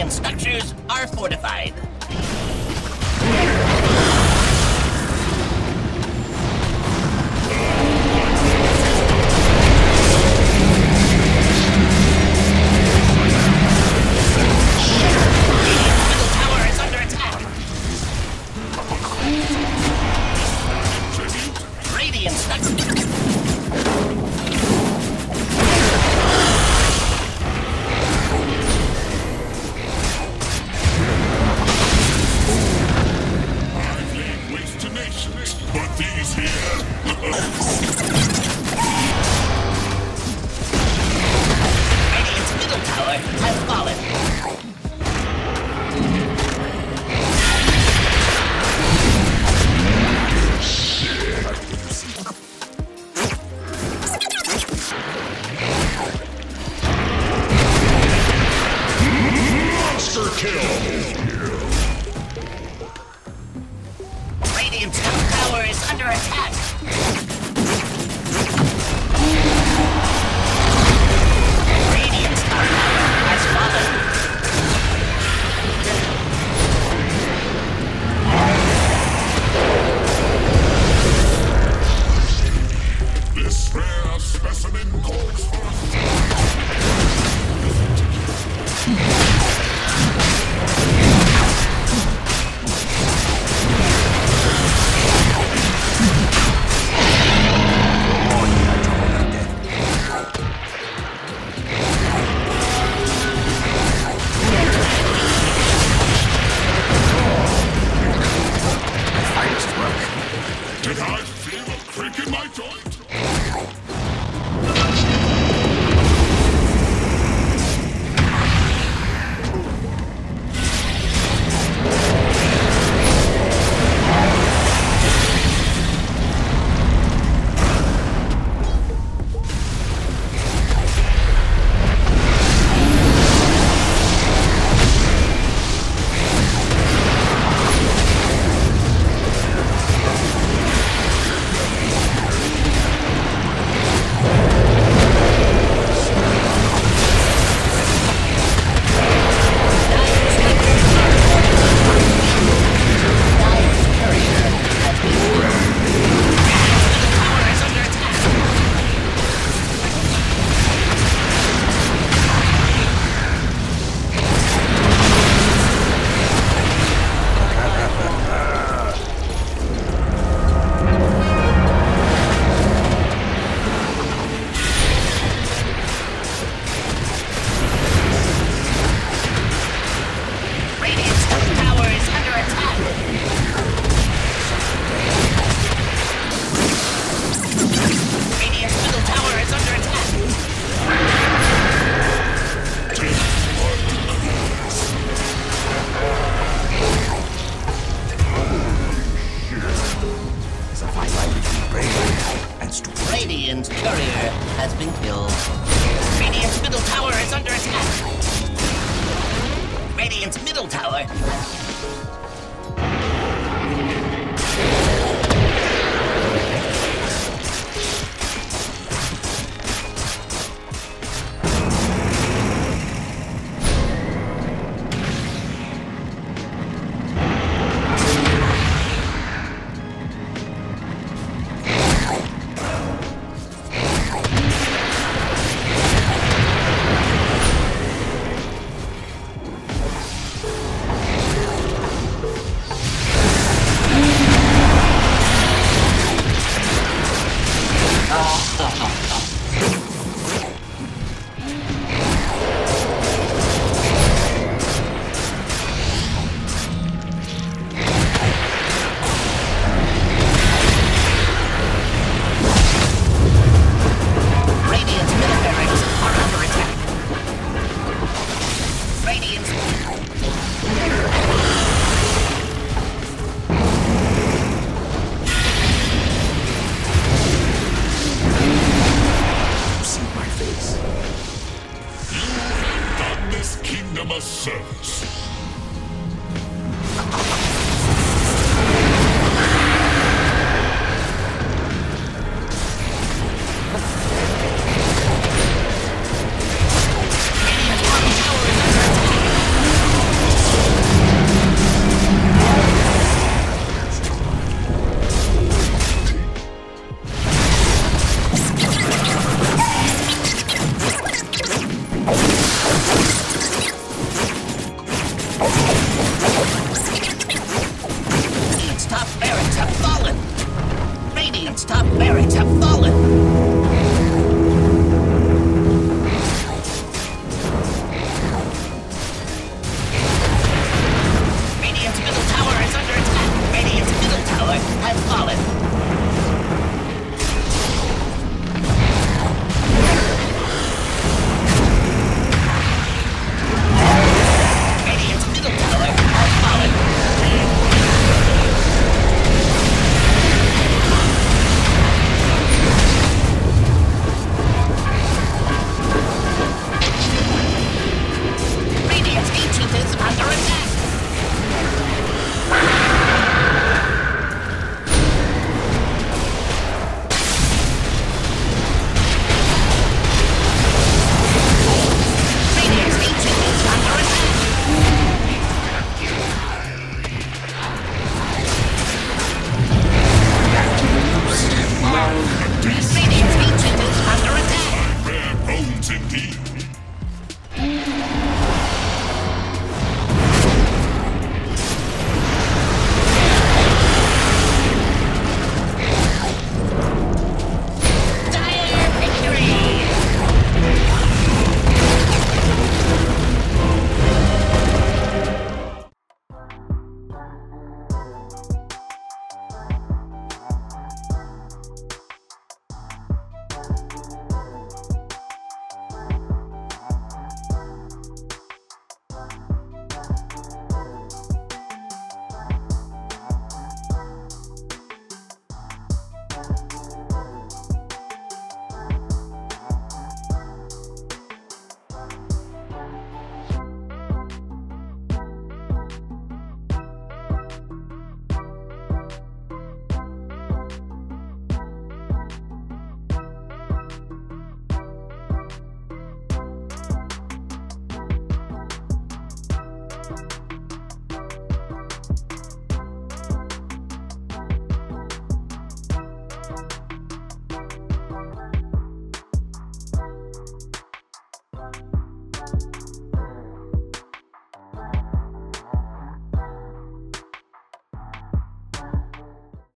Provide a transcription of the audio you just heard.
fire. Structures are fortified. Radiant structures. In my joint? Stupidity. Radiant's courier has been killed. Radiant's middle tower is under attack. Radiant's middle tower. Radiant's